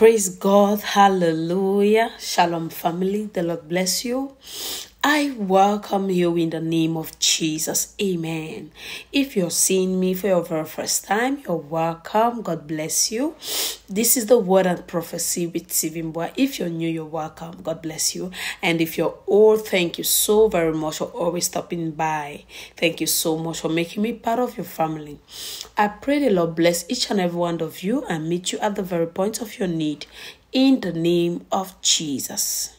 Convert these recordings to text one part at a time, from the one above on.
Praise God. Hallelujah. Shalom, family. The Lord bless you. I welcome you in the name of Jesus. Amen. If you're seeing me for your very first time, you're welcome. God bless you. This is the word and prophecy with Sylvie Mbua. If you're new, you're welcome. God bless you. And if you're old, thank you so very much for always stopping by. Thank you so much for making me part of your family. I pray the Lord bless each and every one of you and meet you at the very point of your need in the name of Jesus.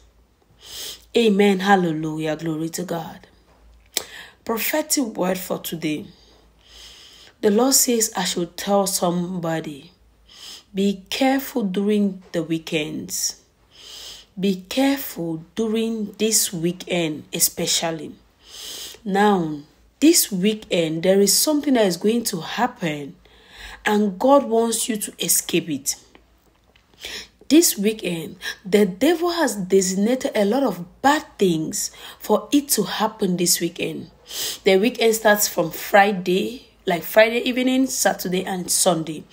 Amen. Hallelujah. Glory to God. Prophetic word for today. The Lord says, I should tell somebody, be careful during the weekends. Be careful during this weekend, especially. Now, this weekend, there is something that is going to happen, and God wants you to escape it this weekend, the devil has designated a lot of bad things for it to happen this weekend. The weekend starts from Friday, like Friday evening, Saturday, and Sunday.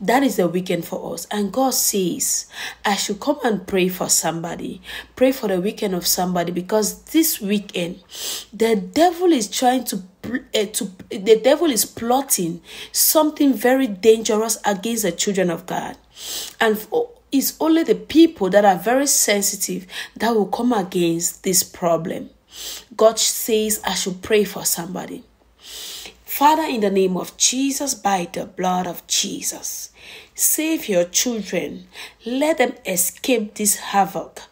That is the weekend for us. And God says, I should come and pray for somebody. Pray for the weekend of somebody because this weekend, the devil is trying to uh, to the devil is plotting something very dangerous against the children of God. And for, it's only the people that are very sensitive that will come against this problem. God says, I should pray for somebody. Father, in the name of Jesus, by the blood of Jesus, save your children. Let them escape this havoc.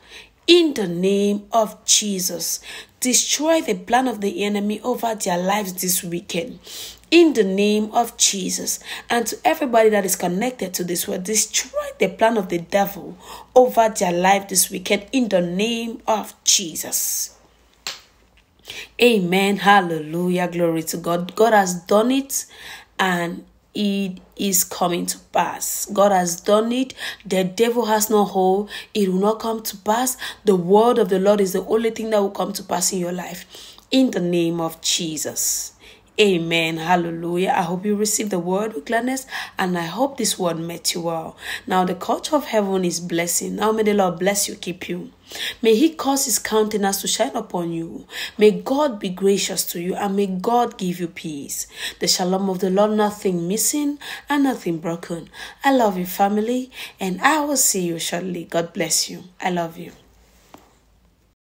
In the name of Jesus, destroy the plan of the enemy over their lives this weekend in the name of Jesus. And to everybody that is connected to this word, destroy the plan of the devil over their life this weekend in the name of Jesus. Amen. Hallelujah. Glory to God. God has done it and it is coming to pass. God has done it. The devil has no hold. It will not come to pass. The word of the Lord is the only thing that will come to pass in your life. In the name of Jesus. Amen. Hallelujah. I hope you receive the word with gladness and I hope this word met you well. Now, the culture of heaven is blessing. Now, may the Lord bless you, keep you. May He cause His countenance to shine upon you. May God be gracious to you and may God give you peace. The shalom of the Lord, nothing missing and nothing broken. I love you, family, and I will see you shortly. God bless you. I love you.